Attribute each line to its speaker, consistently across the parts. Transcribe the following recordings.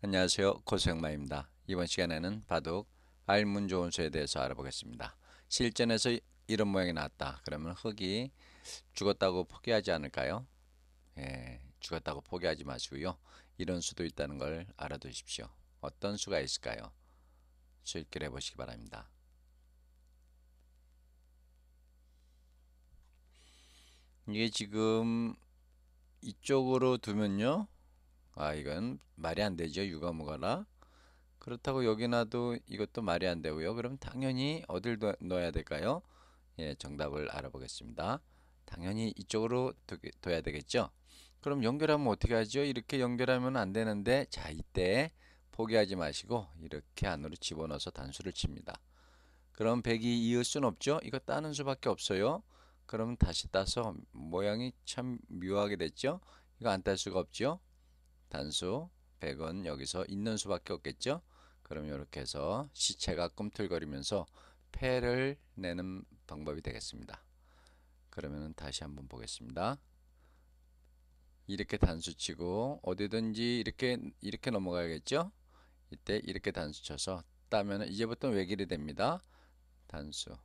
Speaker 1: 안녕하세요. 고생마입니다. 이번 시간에는 바둑 알문 좋은 수에 대해서 알아보겠습니다. 실전에서 이런 모양이 나왔다. 그러면 흙이 죽었다고 포기하지 않을까요? 예, 죽었다고 포기하지 마시고요. 이런 수도 있다는 걸 알아두십시오. 어떤 수가 있을까요? 수익기를 해보시기 바랍니다. 이게 지금 이쪽으로 두면요. 아 이건 말이 안 되죠. 유가무가라. 그렇다고 여기 놔도 이것도 말이 안 되고요. 그럼 당연히 어딜 넣어야 될까요? 예, 정답을 알아보겠습니다. 당연히 이쪽으로 둬 야 되겠죠. 그럼 연결하면 어떻게 하죠? 이렇게 연결하면 안 되는데 자 이때 포기하지 마시고 이렇게 안으로 집어넣어서 단수를 칩니다. 그럼 100이 이을 수는 없죠? 이거 따는 수밖에 없어요. 그럼 다시 따서 모양이 참 묘하게 됐죠? 이거 안 딸 수가 없죠? 단수 100은 여기서 있는 수밖에 없겠죠? 그럼 이렇게 해서 시체가 꿈틀거리면서 패를 내는 방법이 되겠습니다. 그러면 다시 한번 보겠습니다. 이렇게 단수 치고 어디든지 이렇게 이렇게 넘어가야겠죠? 이때 이렇게 단수 쳐서 따면 이제부터 외길이 됩니다. 단수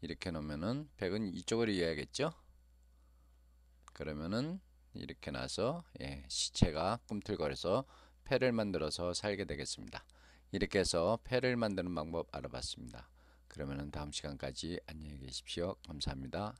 Speaker 1: 이렇게 놓으면은 100은 이쪽으로 이어야겠죠? 그러면은 이렇게 나서 예, 시체가 꿈틀거려서 패를 만들어서 살게 되겠습니다. 이렇게 해서 패를 만드는 방법 알아봤습니다. 그러면 다음 시간까지 안녕히 계십시오. 감사합니다.